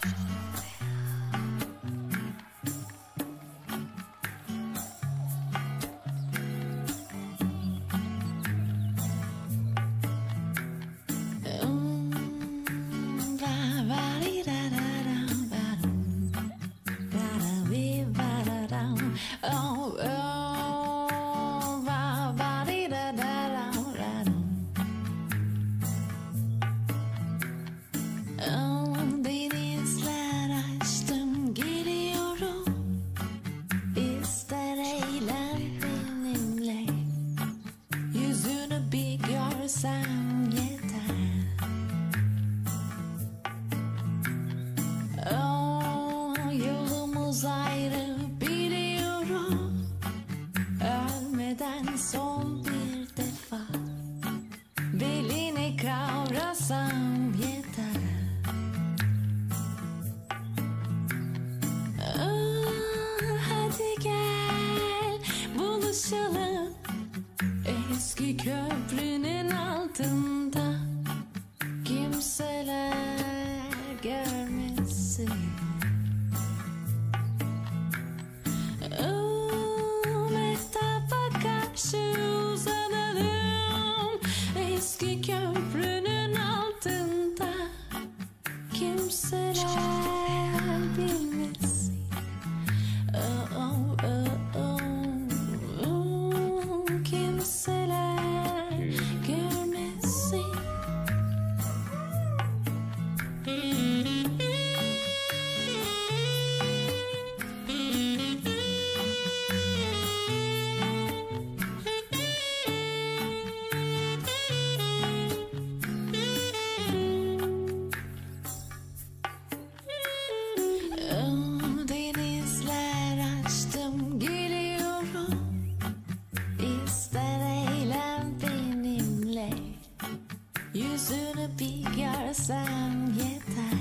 touch. Ayrı biliyorum. Ölmeden son bir defa Belini kavrasam yeter. Ah, Hadi gel buluşalım. Eski köprünün altında said I'd be missing. Uh, oh, uh, oh, oh, oh, oh, görsem yeter.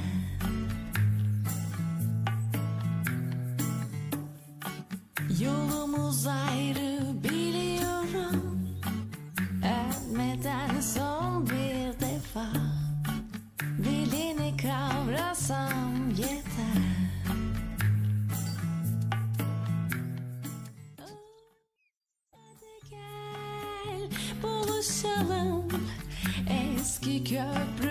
Yolumuz ayrı biliyorum. Ölmeden son bir defa. Belini kavrasam yeter. Gel buluşalım. Eski köprünün